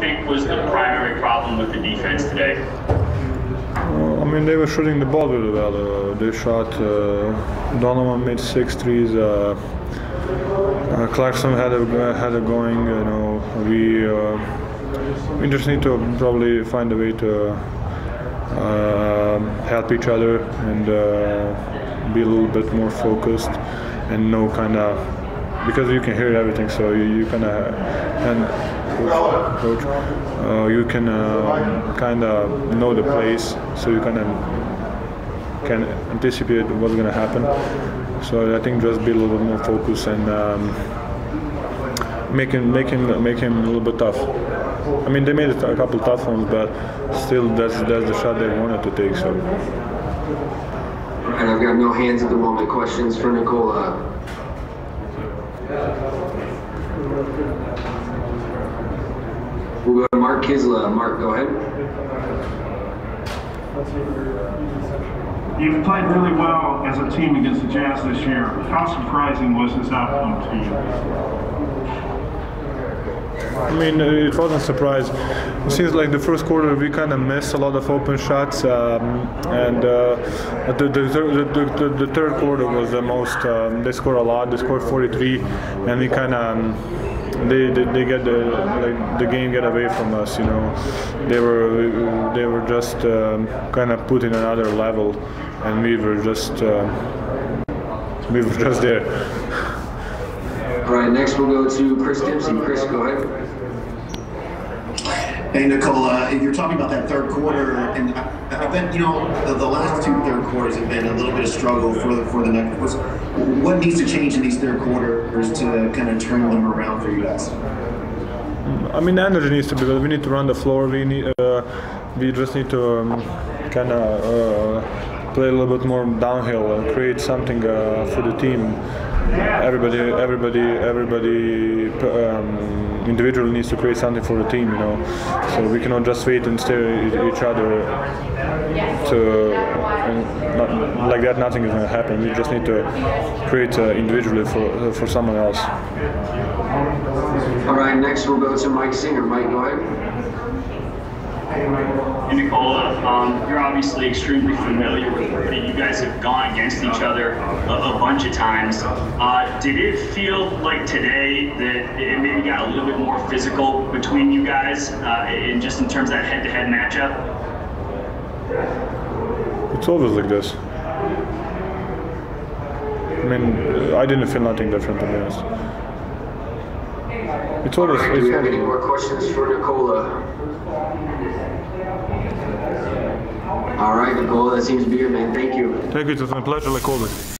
think was the primary problem with the defense today? Uh, I mean, they were shooting the ball really well. Uh, they shot. Uh, Donovan made six threes. Uh, uh, Clarkson had a had a going. You know, we we just need to probably find a way to help each other and be a little bit more focused and know kind of because you can hear everything, so you, you kind of and coach, uh, you can uh, kind of know the place, so you kind of can anticipate what's going to happen. So I think just be a little bit more focused and um, make him make him make him a little bit tough. I mean, they made a couple tough ones, but still, that's that's the shot they wanted to take. So. And I've got no hands at the moment. Questions for Nikola? We'll go to Mark Kiszla. Mark, go ahead. You've played really well as a team against the Jazz this year. How surprising was this outcome to you? I mean, it wasn't a surprise. It seems like the first quarter we kind of missed a lot of open shots, um, and uh, the, the, the, the, the, third quarter was the most. Um, they scored a lot. They scored 43, and we kind of. Um, they, they, they get the like the game get away from us. You know, they were they were just um, kind of put in another level, and we were just uh, we were just there. All right, next we'll go to Chris Dempsey. Chris, go ahead. Hey, Nikola, you're talking about that third quarter, and I, I bet, you know, the, the, last two third quarters have been a little bit of struggle for the, for the next. What needs to change in these third quarters to kind of turn them around for you guys? I mean, the energy needs to be. We need to run the floor. We need. Uh, we just need to um, kind of uh, play a little bit more downhill and create something uh, for the team. Everybody, everybody, everybody um, individually needs to create something for the team, you know. So we cannot just wait and stare at each other. To not, like that, nothing is going to happen. We just need to create uh, individually for for someone else. All right, next we'll go to Mike Singer. Mike, go ahead. Nikola, um, you're obviously extremely familiar with Rudy. You guys have gone against each other a, a bunch of times. Uh, did it feel like today that it maybe got a little bit more physical between you guys, uh, in just in terms of that head-to-head matchup? It's always like this. I mean, I didn't feel nothing different to be honest. It's always. Right, do we have any more questions for Nikola? All right, Nikola, that seems to be it, man. Thank you. Thank you. It was my pleasure, always.